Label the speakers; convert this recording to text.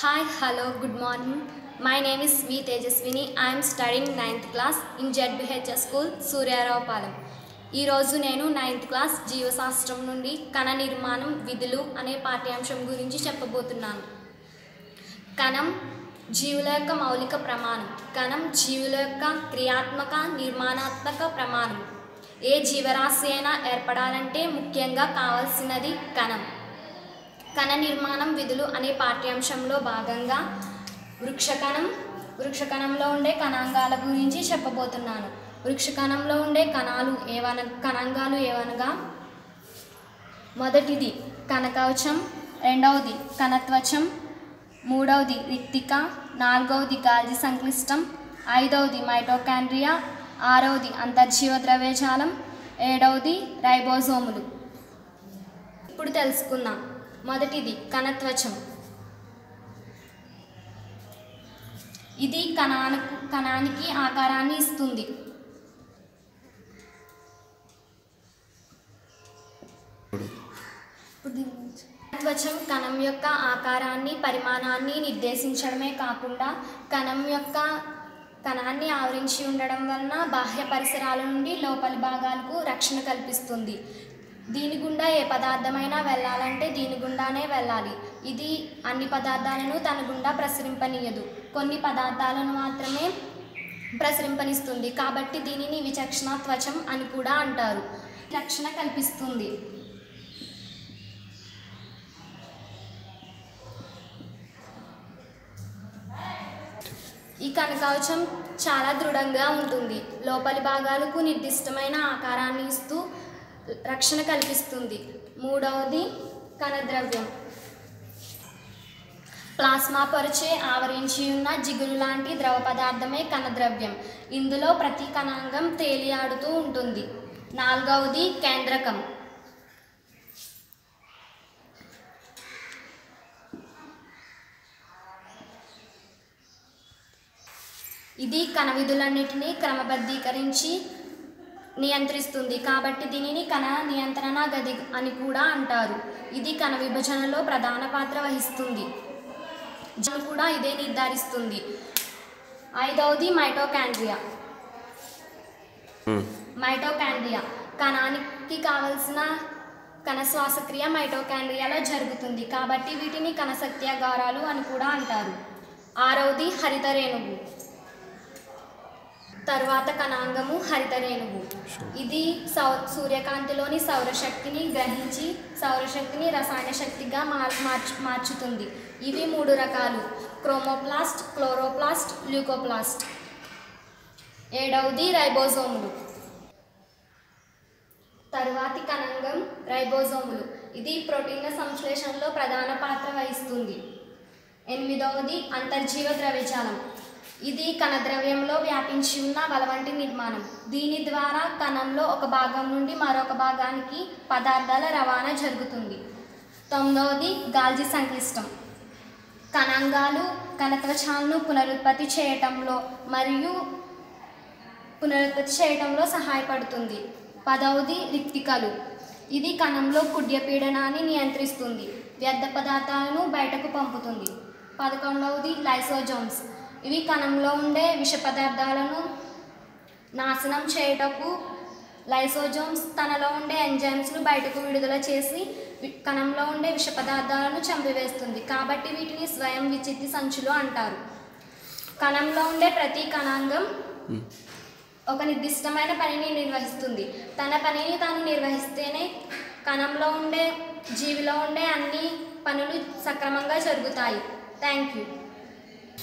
Speaker 1: Hi, hello, good morning. My name is V. Tejaswini. I am studying 9th class in ZBHS School, Suryarao Palem ఈరోజు నేను ninth class జీవశాస్త్రం నుండి కణ నిర్మాణం విధులు అనే పాఠ్యాంశం గురించి చెప్పబోతున్నాను కణం జీవుల యొక్క మౌలిక ప్రమాణం కణం జీవుల యొక్క క్రియాత్మక నిర్మాణాత్మక ప్రమాణం ఏ జీవరాశి అయినా ఏర్పడాలంటే ముఖ్యంగా కావాల్సినది కణం కణ నిర్మాణం విధులు అనే పాఠ్యాంశంలో భాగంగా వృక్షకణం వృక్షకణంలో ఉండే కణాంగాల గురించి చెప్పబోతున్నాను. వృక్షకణంలో ఉండే కణాలు ఏవన కణాంగాలు ఏవనగా? మొదటిది కణకవచం రెండవది కణత్వచం మూడవది రిక్తిక నాలుగవది గాల్జి సంక్లిష్టం ఐదవది మైటోకాండ్రియా ఆరవది అంతర్జీవ ద్రవ్యజాలం ఏడవది రైబోజోములు. ఇప్పుడు తెలుసుకుందాం. మొదటిది కణత్వచం. ఇది కణానికి కణానికి ఆకారాన్ని ఇస్తుంది. కణత్వచం కణం యొక్క ఆకారాన్ని పరిమాణాన్ని నిర్దేశించడమే కాకుండా కణం యొక్క కణాన్ని ఆవరించి ఉండడం వలన బాహ్య పరిసరాల నుండి లోపలి భాగాలకు రక్షణ కల్పిస్తుంది. దీని గుండా ఏ పదార్థమైనా వెళ్ళాలంటే దీని గుండానే వెళ్ళాలి. ఇది అన్ని పదార్థాలను తన గుండా ప్రసరింపనీయదు. కొన్ని పదార్థాలను మాత్రమే ప్రసరింపనిస్తుంది. కాబట్టి దీనిని విచక్షణ త్వచం అని కూడా అంటారు. రక్షణ కల్పిస్తుంది. ఈ కనకవచం చాలా దృఢంగా ఉంటుంది. లోపలి భాగాలకు నిర్దిష్టమైన ఆకారాన్ని ఇస్తూ రక్షణ కల్పిస్తుంది మూడవది కణద్రవ్యం. ప్లాస్మా పరిచే ఆవరించి ఉన్న జిగురు లాంటి ద్రవ పదార్థమే కణద్రవ్యం. ఇందులో ప్రతి కణాంగం తేలియాడుతూ ఉంటుంది. నాలుగవది కేంద్రకం. ఇది కణ విధులన్నిటినీ క్రమబద్ధీకరించి నియంత్రిస్తుంది. కాబట్టి దీనిని కణ నియంత్రణ గది అని కూడా అంటారు. ఇది కణ విభజనలో ప్రధాన పాత్ర వహిస్తుంది. జను కూడా ఇదే నిర్ధారిస్తుంది. ఐదవది మైటోకాండ్రియా. మైటోకాండ్రియా. కణానికి కావలసిన కణ శ్వాసక్రియ మైటోకాండ్రియాలో జరుగుతుంది. కాబట్టి వీటిని కణ సత్యాగారాలు అని కూడా అంటారు. ఆరవది హరిత రేణువు. తర్వాత కణాంగము హరితరేణువు. ఇది సౌ సూర్యకాంతిలోని సౌరశక్తిని గ్రహించి సౌరశక్తిని రసాయన శక్తిగా మార్ మార్చు మార్చుతుంది. ఇవి మూడు రకాలు. Chromoplast chloroplast leucoplast. ఏడవది రైబోజోములు. తరువాతి కణాంగం రైబోజోములు. ఇది ప్రోటీన్ల సంశ్లేషణలో ప్రధాన పాత్ర వహిస్తుంది. ఎనిమిదవది అంతర్జీవ ద్రవ్యజాలం. ఇది కణద్రవ్యంలో వ్యాపించి ఉన్న వలవంటి నిర్మాణం. దీని ద్వారా కణంలో ఒక భాగం నుండి మరొక భాగానికి పదార్థాల రవాణా జరుగుతుంది. తొమ్మిదవది గాల్జీ సంక్లిష్టం. కణాంగాలు కణత్వచాలను పునరుత్పత్తి చేయటంలో మరియు పునరుత్పత్తి చేయటంలో సహాయపడుతుంది. పదవది రిక్తికలు ఇది కణంలో కుడ్యపీడనాన్ని నియంత్రిస్తుంది. వ్యర్థ పదార్థాలను బయటకు పంపుతుంది. పదకొండవది లైసోజోమ్స్. ఇవి కణంలో ఉండే విష పదార్థాలను నాశనం చేయుటకు లైసోజోమ్స్ తనలో ఉండే ఎంజైమ్స్ను బయటకు విడుదల చేసి కణంలో ఉండే విష పదార్థాలను చంపివేస్తుంది. కాబట్టి వీటిని స్వయం విచిత్తి సంచులు అంటారు. కణంలో ఉండే ప్రతి కణాంగం ఒక నిర్దిష్టమైన పనిని నిర్వహిస్తుంది. తన పనిని తాను నిర్వహిస్తేనే కణంలో ఉండే జీవిలో ఉండే అన్ని పనులు సక్రమంగా జరుగుతాయి. Thank you.